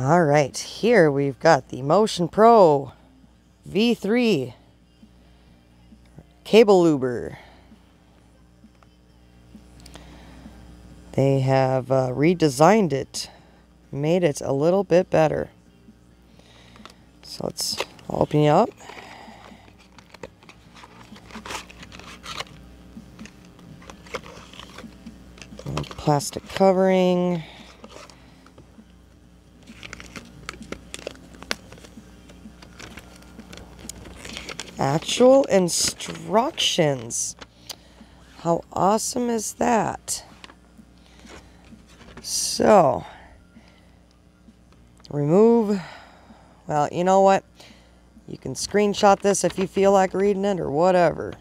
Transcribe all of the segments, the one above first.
All right, here we've got the Motion Pro V3 cable luber. They have uh, redesigned it, made it a little bit better. So let's open you up. Plastic covering. Actual instructions. How awesome is that? So, remove, well, you know what? You can screenshot this if you feel like reading it or whatever.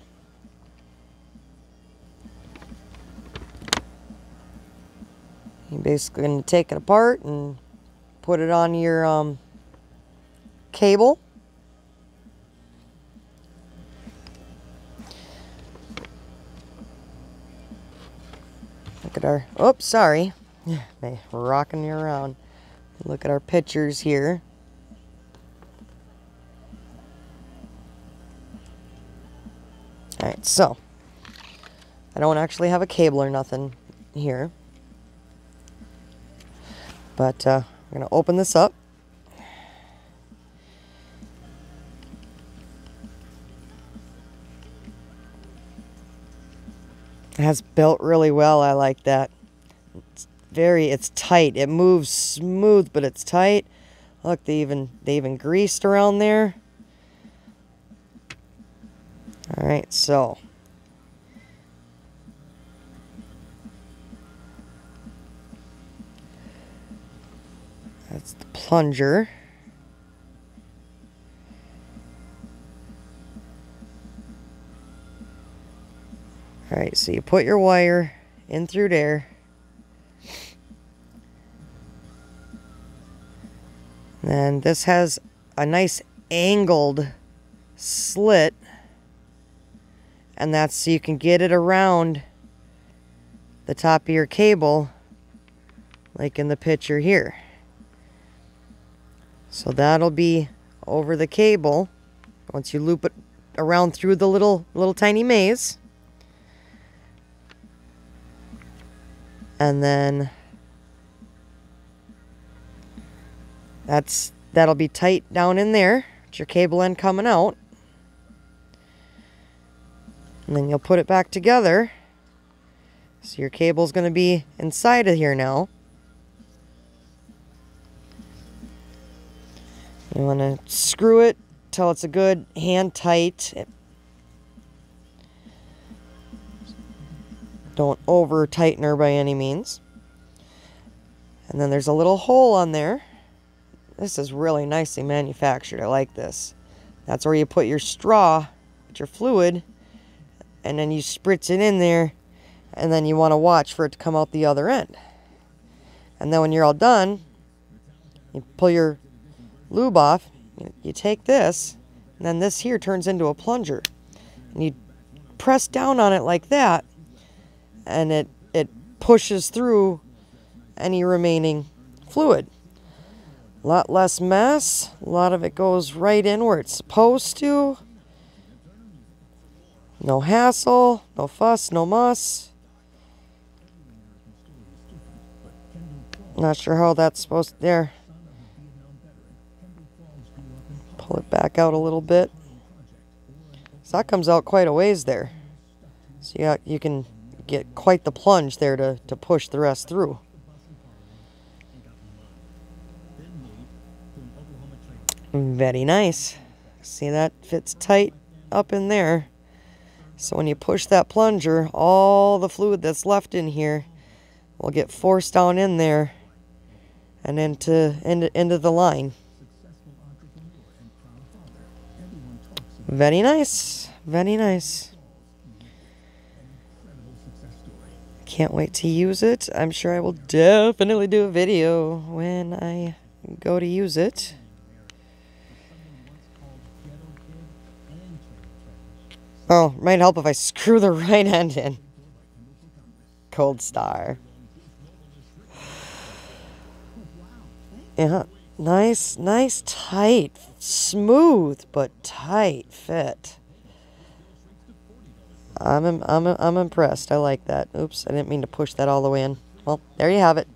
You're basically going to take it apart and put it on your um, cable. Look at our, oops, sorry. They rocking you around. Look at our pictures here. Alright, so I don't actually have a cable or nothing here. But uh, I'm going to open this up. Has built really well. I like that. It's very, it's tight. It moves smooth, but it's tight. Look, they even, they even greased around there. All right, so. That's the plunger. All right, so you put your wire in through there. And this has a nice angled slit. And that's so you can get it around the top of your cable, like in the picture here. So that'll be over the cable once you loop it around through the little little tiny maze. And then that's that'll be tight down in there. It's your cable end coming out. And then you'll put it back together. So your cable's going to be inside of here now. You want to screw it till it's a good hand tight Don't over tighten her by any means. And then there's a little hole on there. This is really nicely manufactured. I like this. That's where you put your straw, your fluid, and then you spritz it in there, and then you want to watch for it to come out the other end. And then when you're all done, you pull your lube off, you take this, and then this here turns into a plunger. And you press down on it like that, and it, it pushes through any remaining fluid. A lot less mess. A lot of it goes right in where it's supposed to. No hassle, no fuss, no muss. Not sure how that's supposed to, there. Pull it back out a little bit. So that comes out quite a ways there. So you, you can get quite the plunge there to, to push the rest through. Very nice. See that fits tight up in there. So when you push that plunger, all the fluid that's left in here will get forced down in there and into, into, into the line. Very nice. Very nice. Can't wait to use it. I'm sure I will definitely do a video when I go to use it. Oh, might help if I screw the right end in. Cold Star. Yeah. Nice, nice, tight, smooth, but tight fit. I'm, I'm, I'm impressed. I like that. Oops, I didn't mean to push that all the way in. Well, there you have it.